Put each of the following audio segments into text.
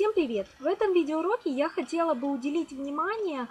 Всем привет! В этом видеоуроке я хотела бы уделить внимание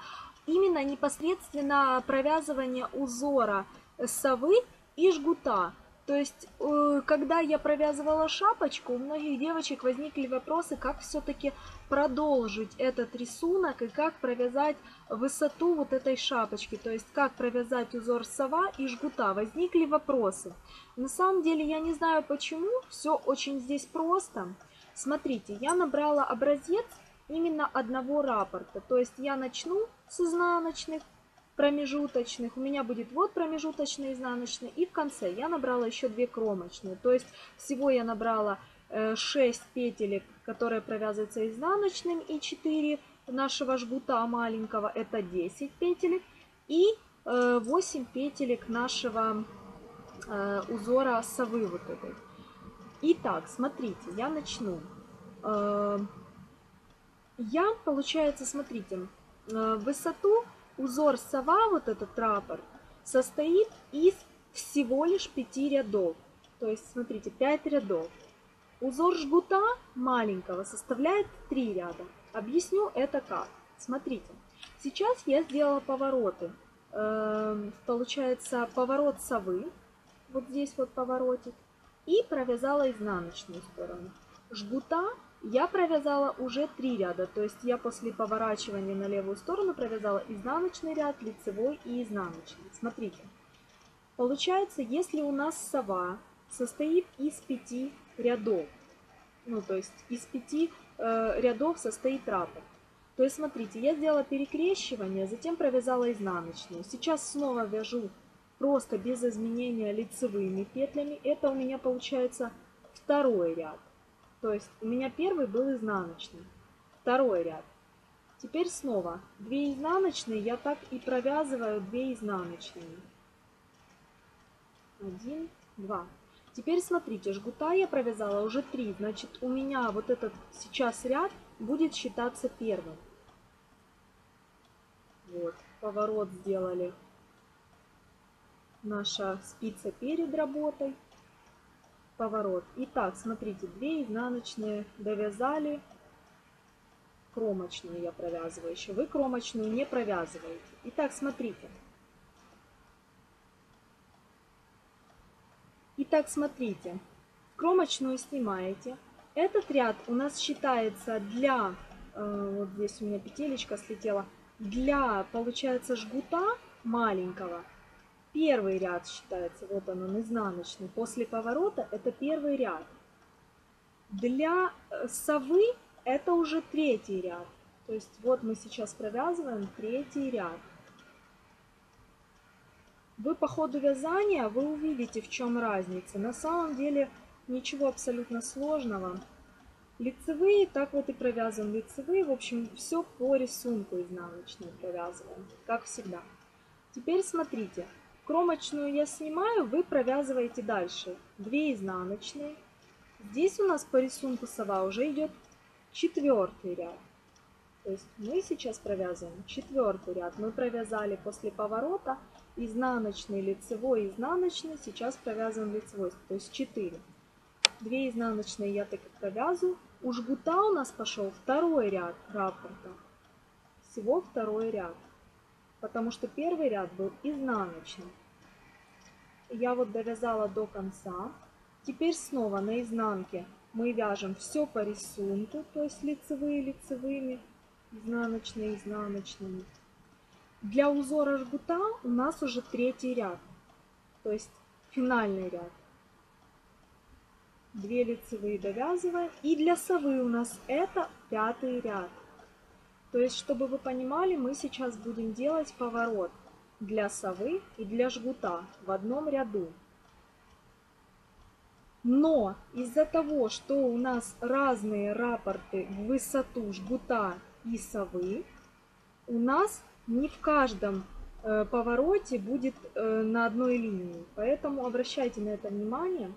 именно непосредственно провязыванию узора совы и жгута. То есть, э, когда я провязывала шапочку, у многих девочек возникли вопросы, как все-таки продолжить этот рисунок и как провязать высоту вот этой шапочки. То есть, как провязать узор сова и жгута. Возникли вопросы. На самом деле, я не знаю почему, все очень здесь просто. Смотрите, я набрала образец именно одного раппорта. То есть, я начну с изнаночных, промежуточных. У меня будет вот промежуточный, изнаночный. И в конце я набрала еще две кромочные. То есть всего я набрала 6 э, петелек, которые провязываются изнаночным. И 4 нашего жгута маленького. Это 10 петелек. И 8 э, петелек нашего э, узора совы вот этой. Итак, смотрите, я начну. Я, получается, смотрите, высоту узор сова, вот этот раппорт, состоит из всего лишь пяти рядов. То есть, смотрите, 5 рядов. Узор жгута маленького составляет 3 ряда. Объясню это как. Смотрите, сейчас я сделала повороты. Эм, получается поворот совы, вот здесь вот поворотик, и провязала изнаночную сторону. Жгута я провязала уже три ряда, то есть я после поворачивания на левую сторону провязала изнаночный ряд, лицевой и изнаночный. Смотрите, получается, если у нас сова состоит из пяти рядов, ну то есть из пяти э, рядов состоит раппорт, то есть смотрите, я сделала перекрещивание, затем провязала изнаночную. Сейчас снова вяжу просто без изменения лицевыми петлями. Это у меня получается второй ряд. То есть у меня первый был изнаночный, второй ряд. Теперь снова 2 изнаночные, я так и провязываю 2 изнаночные. 1, 2. Теперь смотрите, жгута я провязала уже 3, значит у меня вот этот сейчас ряд будет считаться первым. Вот, поворот сделали. Наша спица перед работой поворот. Итак, смотрите, 2 изнаночные довязали, кромочную я провязываю еще. Вы кромочную не провязываете. Итак, смотрите. Итак, смотрите. Кромочную снимаете. Этот ряд у нас считается для, э, вот здесь у меня петелечка слетела, для, получается, жгута маленького Первый ряд считается, вот он, он изнаночный. После поворота это первый ряд. Для э, совы это уже третий ряд. То есть вот мы сейчас провязываем третий ряд. Вы по ходу вязания вы увидите, в чем разница. На самом деле ничего абсолютно сложного. Лицевые, так вот и провязываем лицевые. В общем, все по рисунку изнаночные провязываем, как всегда. Теперь смотрите, Кромочную я снимаю, вы провязываете дальше. 2 изнаночные. Здесь у нас по рисунку сова уже идет четвертый ряд. То есть мы сейчас провязываем четвертый ряд. Мы провязали после поворота изнаночный, лицевой, изнаночный. Сейчас провязываем лицевой, то есть 4. 2 изнаночные я так и провязываю. У жгута у нас пошел второй ряд раппорта. Всего второй ряд потому что первый ряд был изнаночный. Я вот довязала до конца. Теперь снова на изнанке мы вяжем все по рисунку, то есть лицевые лицевыми, изнаночные изнаночными. Для узора жгута у нас уже третий ряд, то есть финальный ряд. Две лицевые довязываем. И для совы у нас это пятый ряд. То есть, чтобы вы понимали, мы сейчас будем делать поворот для совы и для жгута в одном ряду. Но из-за того, что у нас разные рапорты в высоту жгута и совы, у нас не в каждом э, повороте будет э, на одной линии. Поэтому обращайте на это внимание.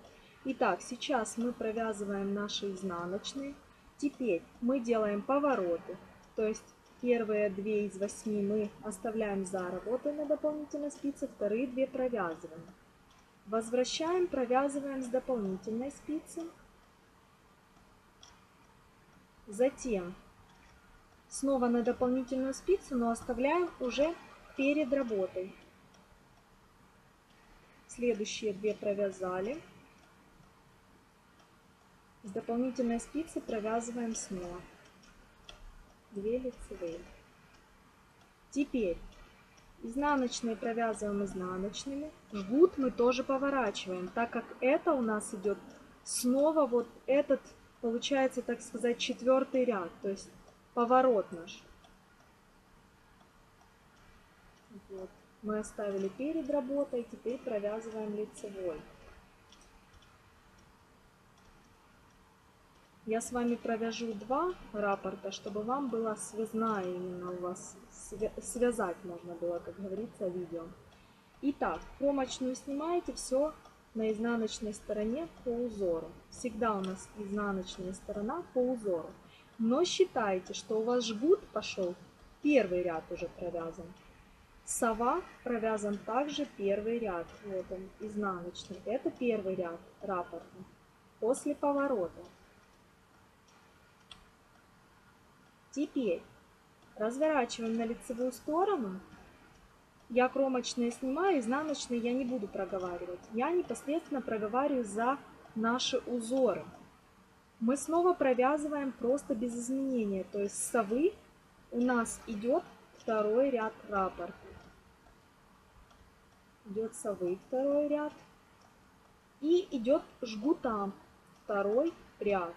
Итак, сейчас мы провязываем наши изнаночные. Теперь мы делаем повороты. То есть первые две из восьми мы оставляем за работой на дополнительной спице, вторые две провязываем. Возвращаем, провязываем с дополнительной спицы. Затем снова на дополнительную спицу, но оставляем уже перед работой. Следующие две провязали. С дополнительной спицы провязываем снова. Две лицевые. Теперь изнаночные провязываем изнаночными. Жгут мы тоже поворачиваем, так как это у нас идет снова вот этот, получается, так сказать, четвертый ряд, то есть поворот наш. Вот. Мы оставили перед работой, теперь провязываем лицевой. Я с вами провяжу два раппорта, чтобы вам было связная именно у вас, связать можно было, как говорится, видео. Итак, кромочную снимаете все на изнаночной стороне по узору. Всегда у нас изнаночная сторона по узору. Но считайте, что у вас жгут пошел, первый ряд уже провязан. Сова провязан также первый ряд. Вот он, изнаночный. Это первый ряд раппорта. После поворота. Теперь разворачиваем на лицевую сторону. Я кромочные снимаю, изнаночные я не буду проговаривать. Я непосредственно проговариваю за наши узоры. Мы снова провязываем просто без изменения. То есть с совы у нас идет второй ряд раппорта. Идет совы второй ряд. И идет жгута второй ряд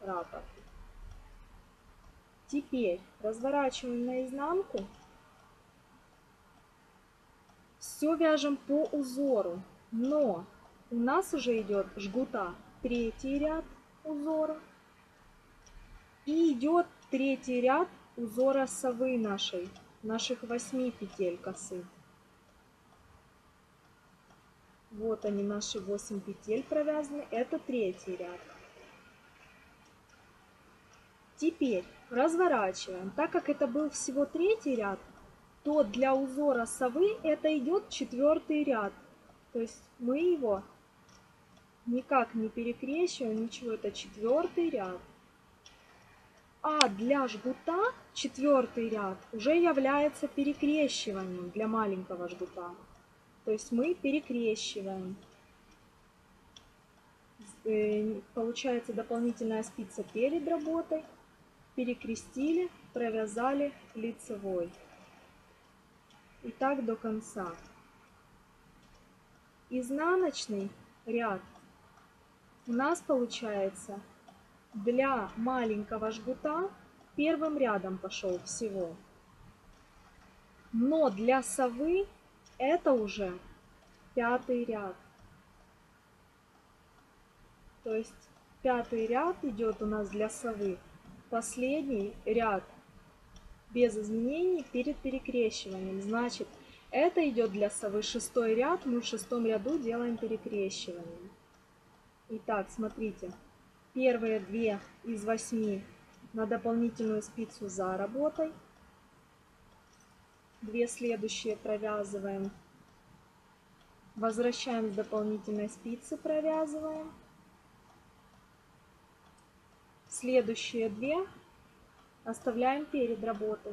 раппорта. Теперь разворачиваем наизнанку. Все вяжем по узору, но у нас уже идет жгута третий ряд узора. И идет третий ряд узора совы нашей, наших 8 петель косы. Вот они, наши 8 петель провязаны. Это третий ряд. Теперь разворачиваем. Так как это был всего третий ряд, то для узора совы это идет четвертый ряд. То есть мы его никак не перекрещиваем, ничего, это четвертый ряд. А для жгута четвертый ряд уже является перекрещиванием для маленького жгута. То есть мы перекрещиваем. Э, получается дополнительная спица перед работой перекрестили, провязали лицевой. И так до конца. Изнаночный ряд у нас получается для маленького жгута первым рядом пошел всего. Но для совы это уже пятый ряд. То есть пятый ряд идет у нас для совы последний ряд без изменений перед перекрещиванием. Значит, это идет для совы шестой ряд. Мы в шестом ряду делаем перекрещивание. Итак, смотрите. Первые две из восьми на дополнительную спицу за работой. Две следующие провязываем. Возвращаем с дополнительной спицы, провязываем. Следующие две оставляем перед работой.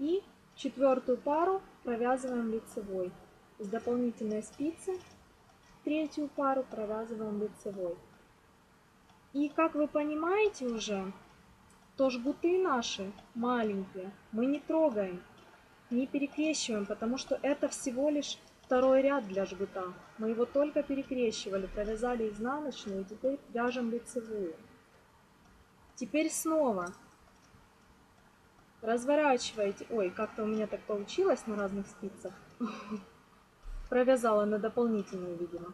И четвертую пару провязываем лицевой. С дополнительной спицы третью пару провязываем лицевой. И как вы понимаете уже, то жгуты наши маленькие мы не трогаем, не перекрещиваем, потому что это всего лишь второй ряд для жгута. Мы его только перекрещивали, провязали изнаночную и теперь вяжем лицевую. Теперь снова разворачиваете. Ой, как-то у меня так получилось на разных спицах. Провязала на дополнительную, видимо.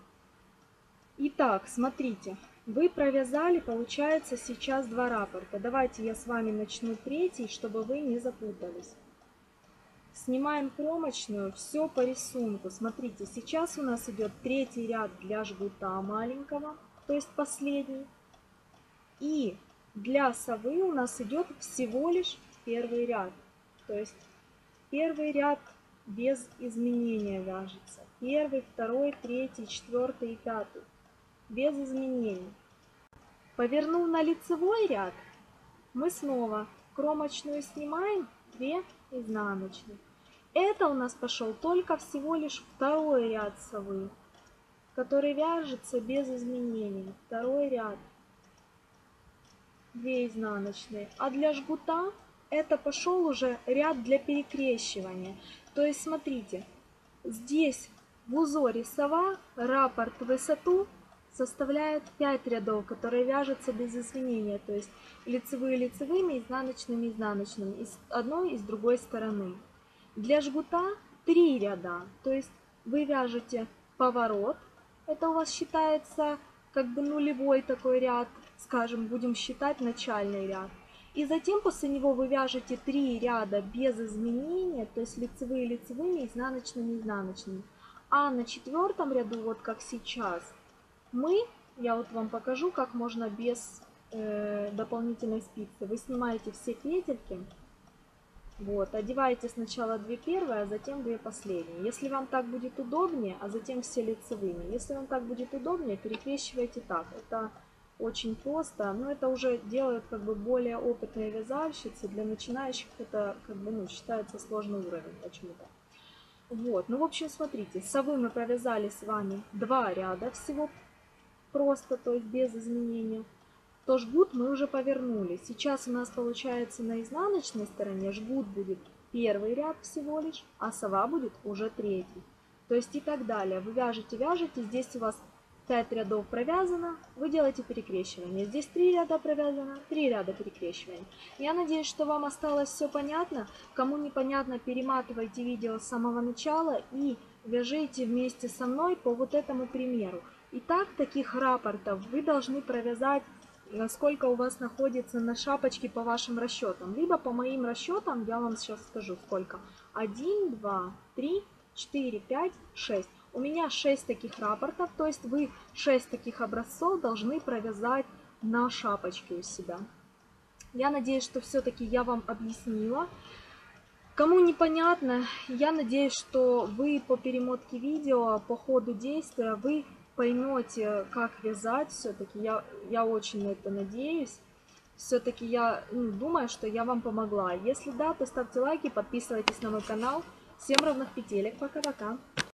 Итак, смотрите. Вы провязали, получается, сейчас два раппорта. Давайте я с вами начну третий, чтобы вы не запутались. Снимаем кромочную, все по рисунку. Смотрите, сейчас у нас идет третий ряд для жгута маленького, то есть последний. И для совы у нас идет всего лишь первый ряд. То есть первый ряд без изменения вяжется. Первый, второй, третий, четвертый и пятый. Без изменений. Повернув на лицевой ряд, мы снова кромочную снимаем, 2 изнаночных. Это у нас пошел только всего лишь второй ряд совы, который вяжется без изменений. Второй ряд. 2 изнаночные. А для жгута это пошел уже ряд для перекрещивания. То есть смотрите, здесь в узоре сова раппорт высоту составляет 5 рядов, которые вяжутся без изменения, то есть лицевые лицевыми, изнаночными изнаночными, из одной и с другой стороны. Для жгута 3 ряда, то есть вы вяжете поворот, это у вас считается как бы нулевой такой ряд, скажем, будем считать начальный ряд. И затем после него вы вяжете 3 ряда без изменения, то есть лицевые лицевыми, изнаночными изнаночными. А на четвертом ряду, вот как сейчас, мы, я вот вам покажу, как можно без э, дополнительной спицы. Вы снимаете все петельки, вот, одеваете сначала две первые, а затем две последние. Если вам так будет удобнее, а затем все лицевыми. Если вам так будет удобнее, перекрещивайте так. Это очень просто, но это уже делают как бы более опытные вязальщицы. Для начинающих это как бы ну, считается сложный уровень почему-то. Вот, ну в общем смотрите, совы мы провязали с вами два ряда всего просто, то есть без изменения, то жгут мы уже повернули. Сейчас у нас получается на изнаночной стороне жгут будет первый ряд всего лишь, а сова будет уже третий. То есть и так далее. Вы вяжете, вяжете, здесь у вас 5 рядов провязано, вы делаете перекрещивание. Здесь 3 ряда провязано, 3 ряда перекрещивания. Я надеюсь, что вам осталось все понятно. Кому непонятно, перематывайте видео с самого начала и вяжите вместе со мной по вот этому примеру. Итак, таких рапортов вы должны провязать, сколько у вас находится на шапочке по вашим расчетам. Либо по моим расчетам, я вам сейчас скажу сколько. 1, 2, 3, 4, 5, 6. У меня 6 таких рапортов, то есть вы 6 таких образцов должны провязать на шапочке у себя. Я надеюсь, что все-таки я вам объяснила. Кому непонятно, я надеюсь, что вы по перемотке видео, по ходу действия, вы поймете, как вязать все-таки. Я, я очень на это надеюсь. Все-таки я ну, думаю, что я вам помогла. Если да, то ставьте лайки, подписывайтесь на мой канал. Всем ровных петелек. Пока-пока.